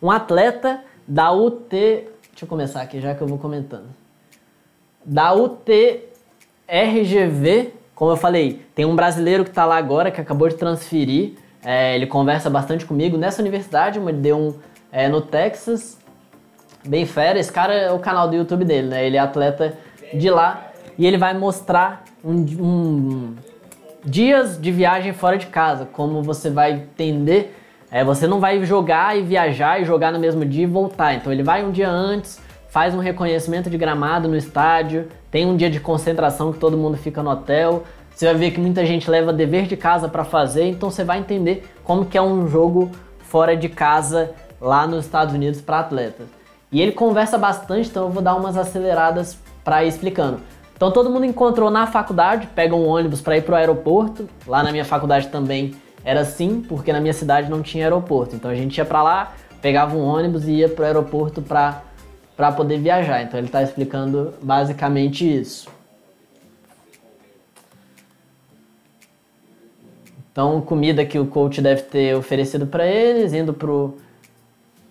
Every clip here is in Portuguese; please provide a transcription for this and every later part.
um atleta da UT. Deixa eu começar aqui já que eu vou comentando. Da UTRGV, como eu falei, tem um brasileiro que está lá agora, que acabou de transferir. É, ele conversa bastante comigo nessa universidade, uma deu um é, no Texas. Bem fera. Esse cara é o canal do YouTube dele, né? Ele é atleta de lá. E ele vai mostrar um, um dias de viagem fora de casa, como você vai entender. É, você não vai jogar e viajar e jogar no mesmo dia e voltar. Então ele vai um dia antes, faz um reconhecimento de gramado no estádio, tem um dia de concentração que todo mundo fica no hotel. Você vai ver que muita gente leva dever de casa para fazer, então você vai entender como que é um jogo fora de casa lá nos Estados Unidos para atletas. E ele conversa bastante, então eu vou dar umas aceleradas para ir explicando. Então todo mundo encontrou na faculdade, pega um ônibus para ir para o aeroporto. Lá na minha faculdade também era assim, porque na minha cidade não tinha aeroporto. Então a gente ia para lá, pegava um ônibus e ia para o aeroporto para poder viajar. Então ele está explicando basicamente isso. Então comida que o coach deve ter oferecido para eles, indo pro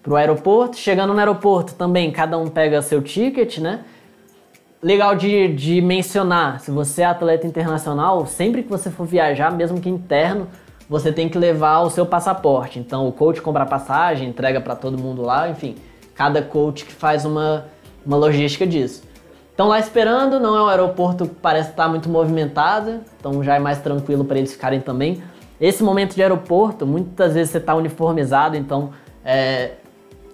pro aeroporto, chegando no aeroporto também cada um pega seu ticket, né? legal de, de mencionar, se você é atleta internacional, sempre que você for viajar, mesmo que interno, você tem que levar o seu passaporte. Então o coach compra a passagem, entrega para todo mundo lá, enfim, cada coach que faz uma, uma logística disso. Estão lá esperando, não é um aeroporto que parece estar muito movimentado, então já é mais tranquilo para eles ficarem também. Esse momento de aeroporto, muitas vezes você está uniformizado, então é,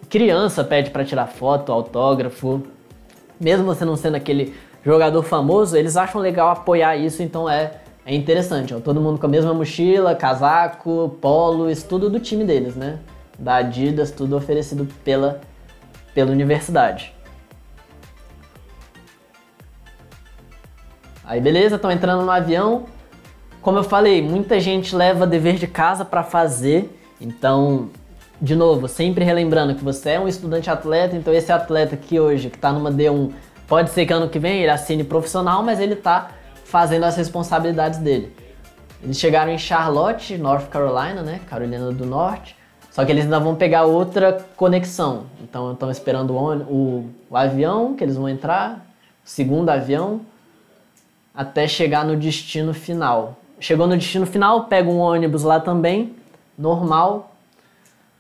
criança pede para tirar foto, autógrafo, mesmo você não sendo aquele jogador famoso, eles acham legal apoiar isso, então é, é interessante. Ó, todo mundo com a mesma mochila, casaco, polo, isso tudo do time deles, né? Da Adidas, tudo oferecido pela, pela universidade. Aí beleza, estão entrando no avião. Como eu falei, muita gente leva dever de casa para fazer, então de novo, sempre relembrando que você é um estudante atleta, então esse atleta que hoje, que está numa D1, pode ser que ano que vem ele assine profissional, mas ele está fazendo as responsabilidades dele. Eles chegaram em Charlotte, North Carolina, né? Carolina do Norte. Só que eles ainda vão pegar outra conexão. Então estão esperando o, o, o, avião que eles vão entrar, o segundo avião, até chegar no destino final. Chegou no destino final, pega um ônibus lá também, normal,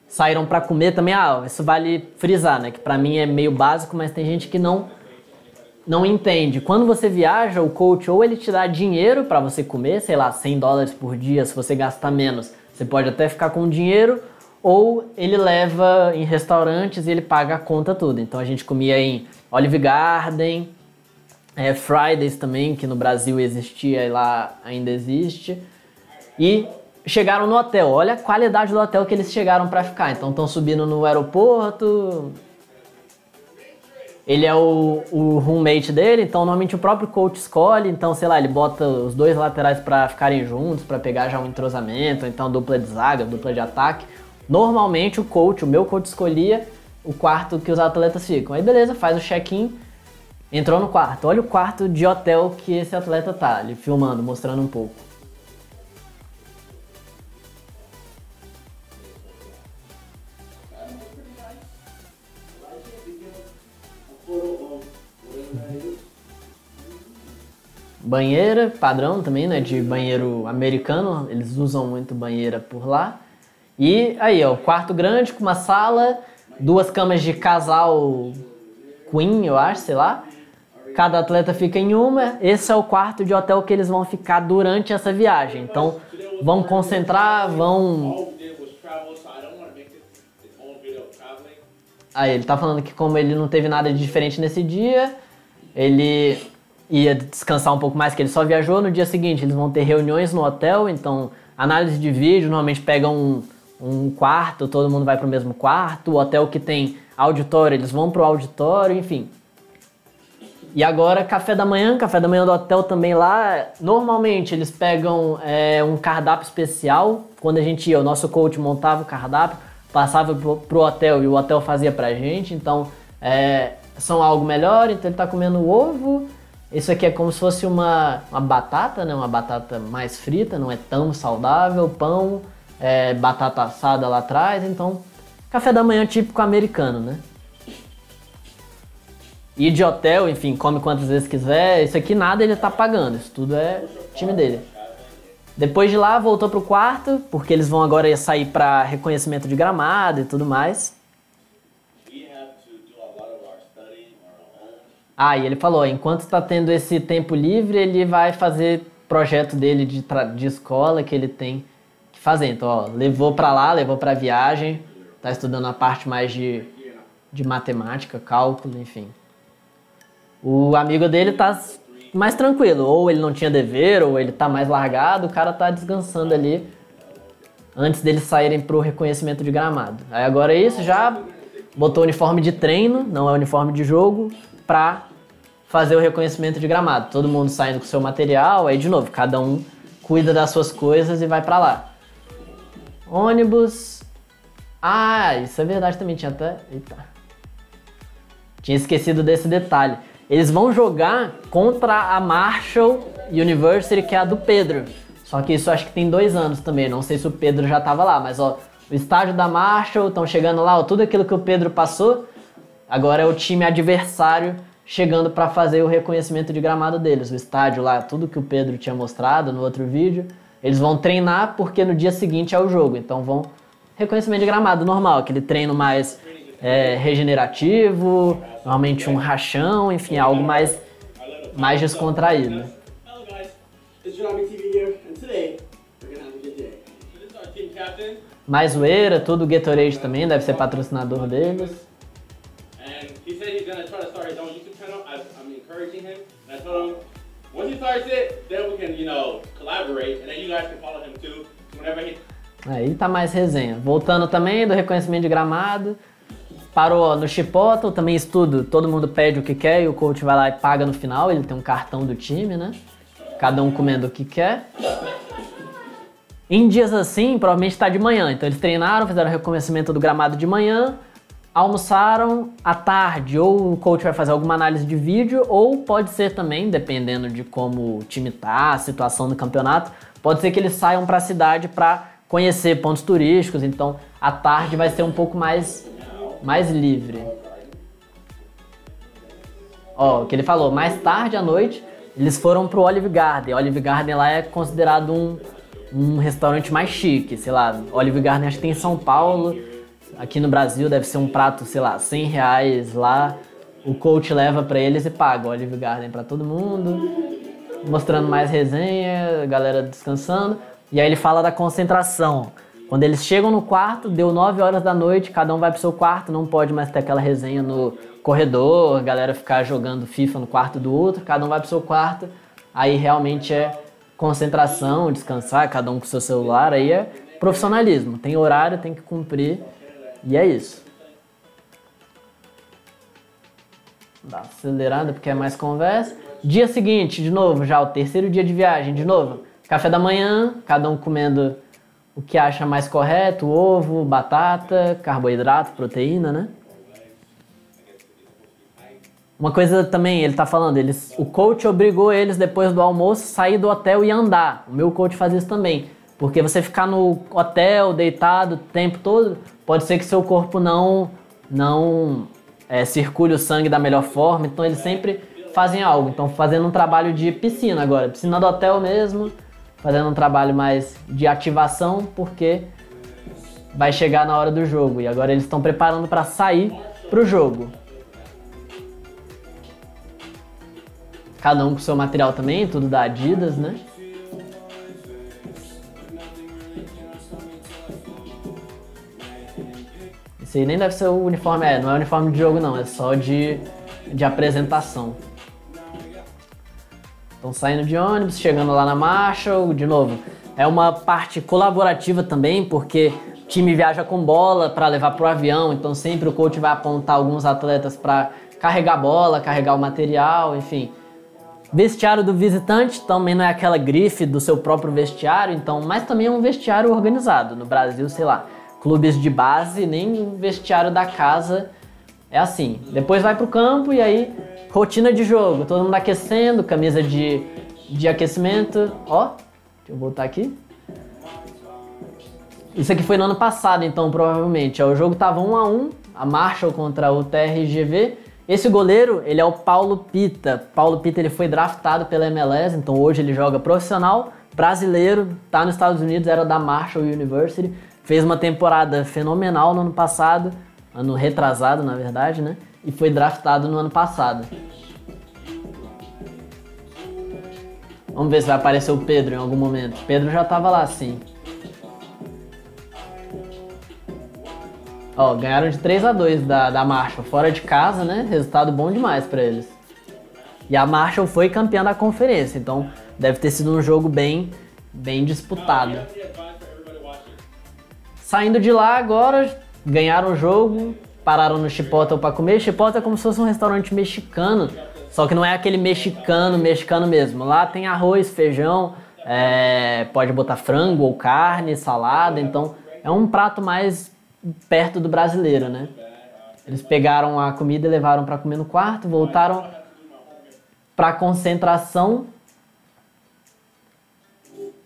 saíram para comer também, ah, isso vale frisar, né? Que para mim é meio básico, mas tem gente que não não entende. Quando você viaja, o coach ou ele te dá dinheiro para você comer, sei lá, 100 dólares por dia, se você gastar menos, você pode até ficar com dinheiro, ou ele leva em restaurantes e ele paga a conta toda. Então a gente comia em Olive Garden, é, Fridays também, que no Brasil existia e lá ainda existe. E chegaram no hotel. Olha a qualidade do hotel que eles chegaram para ficar. Então estão subindo no aeroporto. Ele é o, o roommate dele, então normalmente o próprio coach escolhe. Então, sei lá, ele bota os dois laterais para ficarem juntos, para pegar já um entrosamento, então dupla de zaga, dupla de ataque. Normalmente o coach, o meu coach escolhia o quarto que os atletas ficam. Aí beleza, faz o check-in, entrou no quarto. Olha o quarto de hotel que esse atleta tá, ali filmando, mostrando um pouco. Banheira, padrão também, né? De banheiro americano, eles usam muito banheira por lá. E aí, ó, quarto grande com uma sala, duas camas de casal queen, eu acho, sei lá. Cada atleta fica em uma. Esse é o quarto de hotel que eles vão ficar durante essa viagem. Então, vão concentrar, vão. Aí, ele tá falando que como ele não teve nada de diferente nesse dia, ele ia descansar um pouco mais, que ele só viajou. No dia seguinte, eles vão ter reuniões no hotel, então análise de vídeo, normalmente pegam um, um quarto, todo mundo vai para o mesmo quarto. O hotel que tem auditório, eles vão para o auditório, enfim. E agora, café da manhã, café da manhã do hotel também lá. Normalmente eles pegam é, um cardápio especial. Quando a gente ia, o nosso coach montava o cardápio, passava pro, pro hotel e o hotel fazia pra gente. Então, é, são algo melhor. Então ele tá comendo ovo, isso aqui é como se fosse uma, uma batata, né? Uma batata mais frita, não é tão saudável. Pão, é, batata assada lá atrás. Então, café da manhã típico americano, né? E de hotel, enfim, come quantas vezes quiser. Isso aqui nada ele tá pagando, isso tudo é time dele. Depois de lá, voltou pro quarto, porque eles vão agora sair para reconhecimento de gramado e tudo mais. Ah, e ele falou, enquanto está tendo esse tempo livre, ele vai fazer projeto dele de, de escola que ele tem que fazer. Então, ó, levou para lá, levou para viagem, tá estudando a parte mais de, de matemática, cálculo, enfim. O amigo dele tá mais tranquilo, ou ele não tinha dever, ou ele tá mais largado, o cara tá descansando ali antes deles saírem pro reconhecimento de gramado. Aí agora é isso, já botou uniforme de treino, não é uniforme de jogo, pra fazer o reconhecimento de gramado. Todo mundo saindo com seu material, aí de novo, cada um cuida das suas coisas e vai para lá. Ônibus. Ah, isso é verdade também, tinha até. Eita. Tinha esquecido desse detalhe. Eles vão jogar contra a Marshall University, que é a do Pedro. Só que isso acho que tem dois anos também. Não sei se o Pedro já tava lá, mas ó, o estádio da Marshall, estão chegando lá, ó, tudo aquilo que o Pedro passou. Agora é o time adversário chegando para fazer o reconhecimento de gramado deles. O estádio lá, tudo que o Pedro tinha mostrado no outro vídeo. Eles vão treinar porque no dia seguinte é o jogo. Então vão. Reconhecimento de gramado normal, aquele treino mais é, regenerativo, normalmente um rachão, enfim, algo mais, mais descontraído. Mais zoeira, tudo Gatorade também, deve ser patrocinador deles. Gonna try to start his own YouTube channel. I, encouraging him. And I told him, once he starts it, then we can, you know, collaborate. And then you guys can follow him too. Whenever he... Aí tá mais resenha. Voltando também do reconhecimento de gramado. Parou no Chipoto, também estudo. Todo mundo pede o que quer e o coach vai lá e paga no final. Ele tem um cartão do time, né? Cada um comendo o que quer. Em dias assim, provavelmente está de manhã. Então eles treinaram, fizeram o reconhecimento do gramado de manhã, almoçaram à tarde, ou o coach vai fazer alguma análise de vídeo, ou pode ser também, dependendo de como o time tá, a situação do campeonato, pode ser que eles saiam para a cidade para conhecer pontos turísticos, então a tarde vai ser um pouco mais, mais livre. Ó, o que ele falou, mais tarde à noite, eles foram pro Olive Garden. Olive Garden lá é considerado um, um restaurante mais chique, sei lá, Olive Garden acho que tem em São Paulo, Aqui no Brasil deve ser um prato, sei lá, 100 reais lá. O coach leva para eles e paga o Olive Garden para todo mundo, mostrando mais resenha, galera descansando. E aí ele fala da concentração. Quando eles chegam no quarto, deu 9 horas da noite, cada um vai pro seu quarto, não pode mais ter aquela resenha no corredor, galera ficar jogando FIFA no quarto do outro, cada um vai pro seu quarto. Aí realmente é concentração, descansar, cada um com seu celular, aí é profissionalismo. Tem horário, tem que cumprir. E é isso. Dá acelerada porque é mais conversa. Dia seguinte, de novo, já o terceiro dia de viagem, de novo. Café da manhã, cada um comendo o que acha mais correto, ovo, batata, carboidrato, proteína, né? Uma coisa também, ele tá falando, eles, o coach obrigou eles depois do almoço sair do hotel e andar. O meu coach faz isso também. Porque você ficar no hotel deitado o tempo todo, pode ser que seu corpo não não é, circule o sangue da melhor forma. Então eles sempre fazem algo. Então fazendo um trabalho de piscina agora, piscina do hotel mesmo, fazendo um trabalho mais de ativação, porque vai chegar na hora do jogo. E agora eles estão preparando para sair para o jogo. Cada um com seu material também, tudo da Adidas, né? Aí nem deve ser o uniforme, é, não é uniforme de jogo não, é só de, de apresentação. Estão saindo de ônibus, chegando lá na Marshall, de novo. É uma parte colaborativa também, porque o time viaja com bola para levar pro avião, então sempre o coach vai apontar alguns atletas para carregar bola, carregar o material, enfim. Vestiário do visitante também não é aquela grife do seu próprio vestiário, então, mas também é um vestiário organizado. No Brasil, sei lá, clubes de base, nem vestiário da casa é assim. Depois vai pro campo e aí rotina de jogo, todo mundo aquecendo, camisa de, de aquecimento. Ó, deixa eu voltar aqui. Isso aqui foi no ano passado, então, provavelmente. O jogo tava 1 a 1 a Marshall contra o TRGV. Esse goleiro, ele é o Paulo Pita. Paulo Pita, ele foi draftado pela MLS, então hoje ele joga profissional, brasileiro, tá nos Estados Unidos, era da Marshall University. Fez uma temporada fenomenal no ano passado, ano retrasado, na verdade, né? E foi draftado no ano passado. Vamos ver se vai aparecer o Pedro em algum momento. Pedro já tava lá, sim. Ó, ganharam de 3 a 2 da, da Marshall, fora de casa, né? Resultado bom demais para eles. E a Marshall foi campeã da conferência, então deve ter sido um jogo bem, bem disputado. Saindo de lá agora, ganharam o jogo, pararam no Chipotle para comer. Chipotle é como se fosse um restaurante mexicano, só que não é aquele mexicano, mexicano mesmo. Lá tem arroz, feijão, é, pode botar frango ou carne, salada, então é um prato mais perto do brasileiro, né? Eles pegaram a comida e levaram para comer no quarto, voltaram para concentração.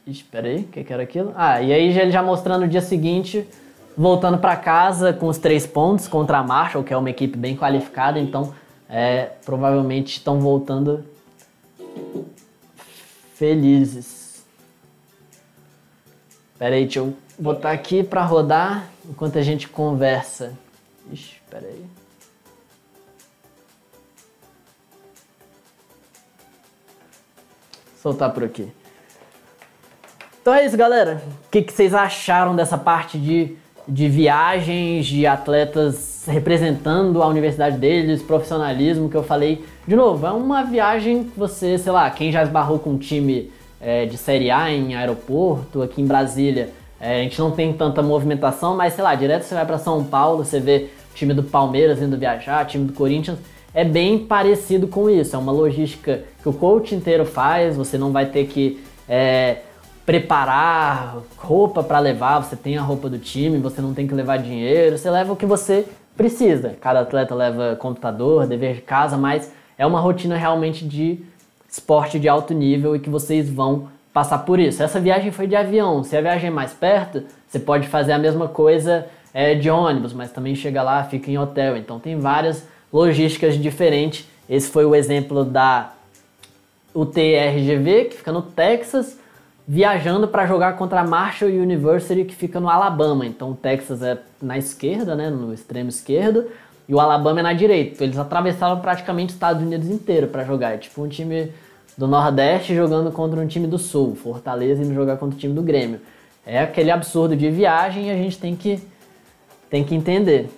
Espera aí, o que, que era aquilo? Ah, e aí ele já mostrando o dia seguinte, voltando para casa com os três pontos contra a Marshall, que é uma equipe bem qualificada, então é, provavelmente estão voltando felizes. Espera aí, deixa eu botar aqui para rodar enquanto a gente conversa. Ixi, aí. Soltar por aqui. Então é isso, galera. O que, que vocês acharam dessa parte de, de viagens, de atletas representando a universidade deles, profissionalismo que eu falei? De novo, é uma viagem que você, sei lá, quem já esbarrou com um time é, de Série A em aeroporto, aqui em Brasília, é, a gente não tem tanta movimentação, mas sei lá, direto você vai para São Paulo, você vê time do Palmeiras indo viajar, time do Corinthians, é bem parecido com isso. É uma logística que o coach inteiro faz, você não vai ter que é, preparar roupa para levar, você tem a roupa do time, você não tem que levar dinheiro, você leva o que você precisa. Cada atleta leva computador, dever de casa, mas é uma rotina realmente de esporte de alto nível e que vocês vão passar por isso. Essa viagem foi de avião. Se a viagem é mais perto, você pode fazer a mesma coisa é, de ônibus, mas também chega lá, fica em hotel. Então tem várias logísticas diferentes. Esse foi o exemplo da UTRGV, que fica no Texas, viajando para jogar contra a Marshall University, que fica no Alabama. Então o Texas é na esquerda, né, no extremo esquerdo, e o Alabama é na direita. Eles atravessaram praticamente os Estados Unidos inteiro para jogar. É tipo um time do Nordeste jogando contra um time do Sul, Fortaleza indo jogar contra o time do Grêmio. É aquele absurdo de viagem e a gente tem que, tem que entender.